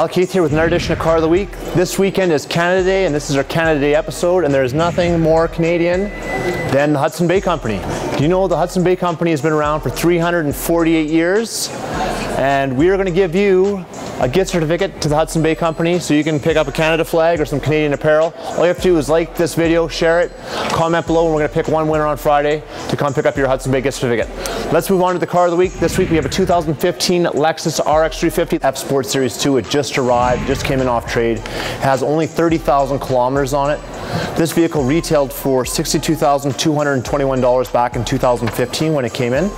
Al Keith here with another edition of Car of the Week. This weekend is Canada Day, and this is our Canada Day episode, and there's nothing more Canadian than the Hudson Bay Company. Do you know the Hudson Bay Company has been around for 348 years? And we are going to give you a gift certificate to the Hudson Bay Company so you can pick up a Canada flag or some Canadian apparel. All you have to do is like this video, share it, comment below, and we're going to pick one winner on Friday to come pick up your Hudson Bay gift certificate. Let's move on to the car of the week. This week we have a 2015 Lexus RX 350 F Sport Series 2. It just arrived, just came in off trade. It has only 30,000 kilometers on it. This vehicle retailed for $62,221 back in 2015 when it came in.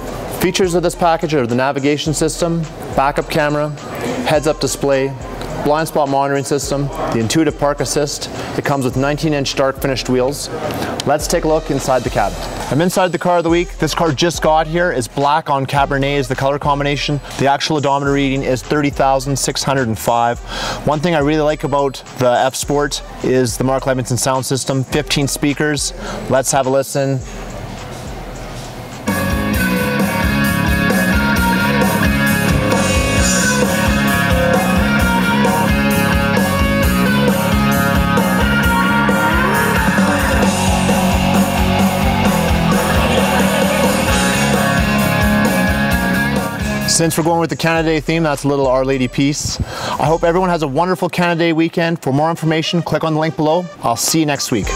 Features of this package are the navigation system, backup camera, heads-up display, blind spot monitoring system, the intuitive park assist. It comes with 19-inch dark finished wheels. Let's take a look inside the cab. I'm inside the car of the week. This car just got here. Is black on Cabernet is the color combination. The actual odometer reading is 30,605. One thing I really like about the F Sport is the Mark Levinson sound system. 15 speakers. Let's have a listen. Since we're going with the Canada Day theme, that's a little Our Lady Peace. I hope everyone has a wonderful Canada Day weekend. For more information, click on the link below. I'll see you next week.